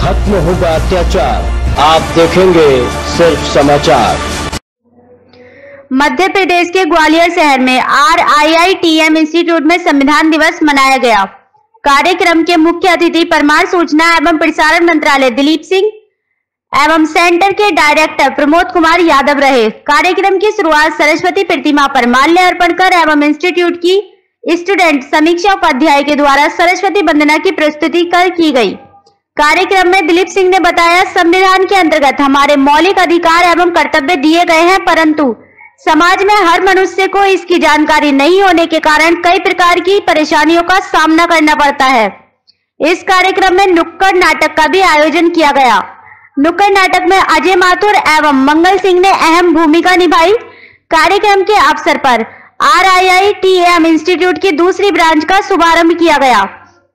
में होगा अत्याचार। आप देखेंगे सिर्फ़ समाचार। मध्य प्रदेश के ग्वालियर शहर में R I I T M institute में संविधान दिवस मनाया गया। कार्यक्रम के मुख्य अतिथि परमार सूचना एवं प्रसारण मंत्रालय दिलीप सिंह एवं सेंटर के डायरेक्टर प्रमोद कुमार यादव रहे। कार्यक्रम की शुरुआत सरस्वती प्रतिमा पर माल्य अर्पण कर एवं इंस्टीट्यूट की स्टूडेंट समीक्षा उपाध्याय के द्वारा सरस्वती वंदना की प्रस्तुति कर की गई। कार्यक्रम में दिलीप सिंह ने बताया, संविधान के अंतर्गत हमारे मौलिक अधिकार एवं कर्तव्य दिए गए हैं, परंतु समाज में हर मनुष्य को इसकी जानकारी नहीं होने के कारण कई प्रकार की परेशानियों का सामना करना पड़ता है। इस कार्यक्रम में नुक्कड़ नाटक का भी आयोजन किया गया। नुक्कड़ नाटक में अजय माथुर एवं मंगल सिंह ने अहम भूमिका निभाई। कार्यक्रम के अवसर पर R I I T M institute की दूसरी ब्रांच का शुभारंभ किया गया।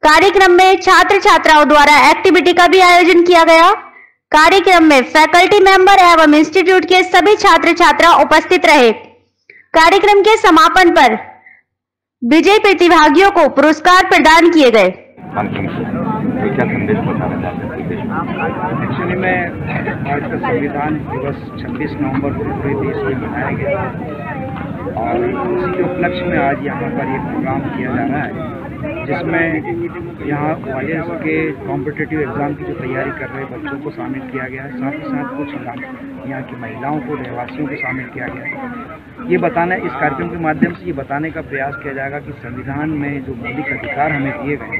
कार्यक्रम में छात्र छात्राओं द्वारा एक्टिविटी का भी आयोजन किया गया। कार्यक्रम में फैकल्टी मेंबर एवं इंस्टीट्यूट के सभी छात्र छात्रा उपस्थित रहे। कार्यक्रम के समापन पर विजय प्रतिभागियों को पुरस्कार प्रदान किए गए। एक्चुअली में आज का संविधान दिवस 26 नवंबर को पूरे देश में मनाया गया। और उसी के उपलक्ष्य में आज यहाँ पर ये प्रोग्राम किया जा रहा है, जिसमें यहाँ ग्वालियर के कॉम्पिटेटिव एग्ज़ाम की जो तैयारी कर रहे बच्चों को शामिल किया गया है। साथ ही साथ कुछ यहाँ की महिलाओं को रहवासियों को शामिल किया गया ये बताना, इस कार्यक्रम के माध्यम से ये बताने का प्रयास किया जाएगा कि संविधान में जो मौलिक अधिकार हमें दिए गए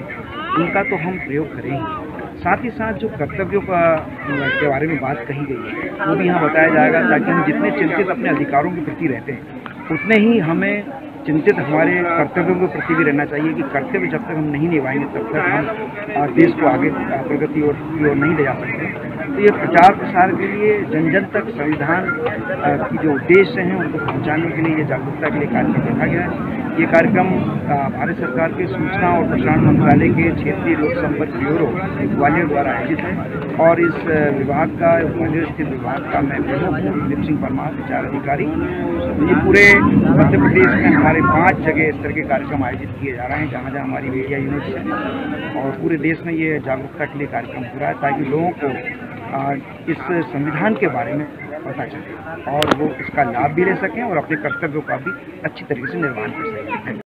उनका तो हम प्रयोग करेंगे। साथ ही साथ जो कर्तव्यों का के बारे में बात कही गई है, वो भी यहाँ बताया जाएगा ताकि हम जितने चिंतित अपने अधिकारों के प्रति रहते हैं उतने ही हमें चिंतित हमारे कर्तव्यों के प्रति भी रहना चाहिए कि कर्तव्य जब तक हम नहीं निभाएँगे, तब तक हम देश को आगे प्रगति और की ओर नहीं ले जा सकते। तो ये प्रचार प्रसार के लिए जन जन तक संविधान की जो उद्देश्य हैं उनको पहुँचाने के लिए ये जागरूकता के लिए कार्यक्रम रखा गया है। ये कार्यक्रम भारत सरकार के सूचना और प्रसारण मंत्रालय के क्षेत्रीय लोक संपर्क ब्यूरो, ग्वालियर द्वारा आयोजित है और इस विभाग का ग्वालियर स्थित विभाग का मैं प्रमुख दिलीप सिंह परमार, विचार अधिकारी। ये पूरे मध्य प्रदेश में हमारे पाँच जगह इस तरह के कार्यक्रम आयोजित किए जा रहे हैं, जहाँ जहाँ हमारी मीडिया यूनिट्स हैं। और पूरे देश में ये जागरूकता के लिए कार्यक्रम हो रहा है, ताकि लोगों को इस संविधान के बारे में पता चले। और वो इसका लाभ भी ले सकें और अपने कर्तव्यों का भी अच्छी तरीके से निर्वहन कर सकें।